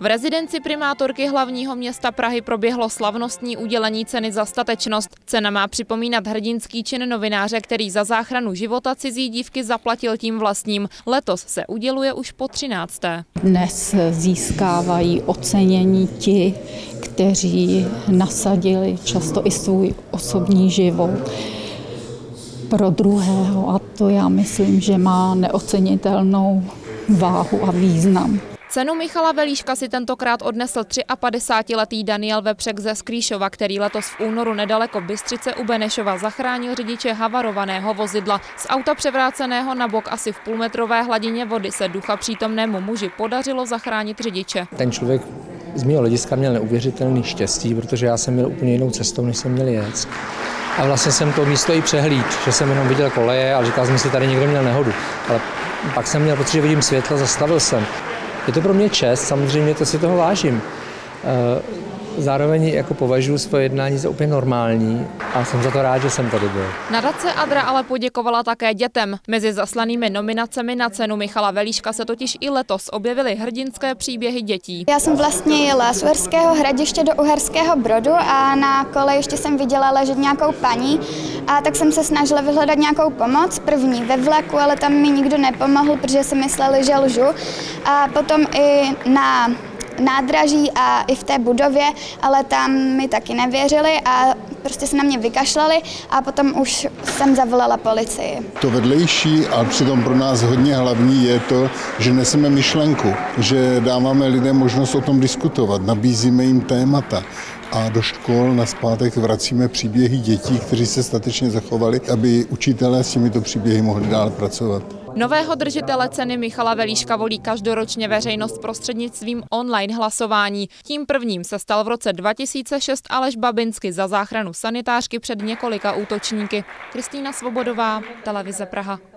V rezidenci primátorky hlavního města Prahy proběhlo slavnostní udělení ceny za statečnost. Cena má připomínat hrdinský čin novináře, který za záchranu života cizí dívky zaplatil tím vlastním. Letos se uděluje už po 13. Dnes získávají ocenění ti, kteří nasadili často i svůj osobní život pro druhého a to já myslím, že má neocenitelnou váhu a význam. Cenu Michala Velíška si tentokrát odnesl 53-letý Daniel Vepřek ze Skrýšova, který letos v únoru nedaleko Bystřice u Benešova zachránil řidiče havarovaného vozidla. Z auta převráceného na bok asi v půlmetrové hladině vody se ducha přítomnému muži podařilo zachránit řidiče. Ten člověk z mého hlediska měl neuvěřitelný štěstí, protože já jsem měl úplně jinou cestou, než jsem měl jet. A vlastně jsem to místo i přehlíd, že jsem jenom viděl koleje a říkal jsem si, tady někdo měl nehodu. Ale pak jsem měl pocit, že vidím světlo, zastavil jsem. Je to pro mě čest, samozřejmě to si toho vážím. Eh, zároveň jako považuji svoje jednání za úplně normální a jsem za to rád, že jsem tady byl. Nadace Adra ale poděkovala také dětem. Mezi zaslanými nominacemi na cenu Michala Velíška se totiž i letos objevily hrdinské příběhy dětí. Já jsem vlastně jela z Uherského hradiště do Uherského Brodu a na kole ještě jsem viděla ležet nějakou paní a tak jsem se snažila vyhledat nějakou pomoc. První ve vlaku, ale tam mi nikdo nepomohl, protože si mysleli, že lžu. A potom i na nádraží a i v té budově, ale tam mi taky nevěřili a prostě se na mě vykašlali a potom už jsem zavolala policii. To vedlejší a přitom pro nás hodně hlavní je to, že neseme myšlenku, že dáváme lidem možnost o tom diskutovat, nabízíme jim témata a do škol na zpátek vracíme příběhy dětí, kteří se statečně zachovali, aby učitelé s těmito příběhy mohli dál pracovat. Nového držitele ceny Michala Velíška volí každoročně veřejnost prostřednictvím online hlasování. Tím prvním se stal v roce 2006 Aleš Babinsky za záchranu sanitářky před několika útočníky. Kristýna Svobodová, Televize Praha.